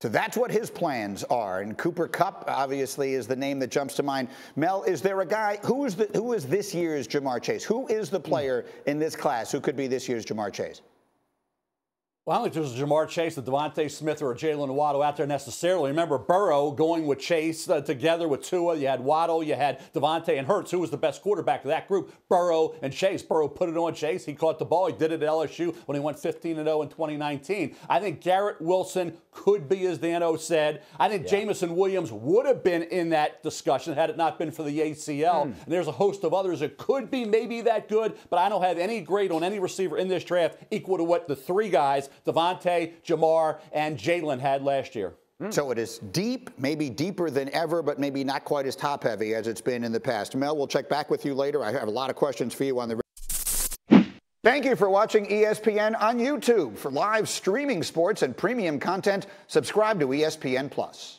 So that's what his plans are. And Cooper Kupp, obviously is the name that jumps to mind. Mel, is there a guy who is the who is this year's Ja'Marr Chase? Who is the player in this class who could be this year's Ja'Marr Chase? Well, I don't think there's a Ja'Marr Chase, a DeVonta Smith, or a Jaylen Waddle out there necessarily. Remember Burrow going with Chase uh, together with Tua. You had Waddle, you had DeVonta and Hurts. Who was the best quarterback of that group? Burrow and Chase. Burrow put it on Chase. He caught the ball. He did it at LSU when he went 15 0 in 2019. I think Garrett Wilson could be, as Dano said. I think yeah. Jameson Williams would have been in that discussion had it not been for the ACL. Mm. And there's a host of others that could be maybe that good, but I don't have any grade on any receiver in this draft equal to what the three guys DeVonta, Ja'Marr, and Jaylen had last year. Mm. So it is deep, maybe deeper than ever, but maybe not quite as top heavy as it's been in the past. Mel, we'll check back with you later. I have a lot of questions for you on the. Thank you for watching ESPN on YouTube. For live streaming sports and premium content, subscribe to ESPN Plus.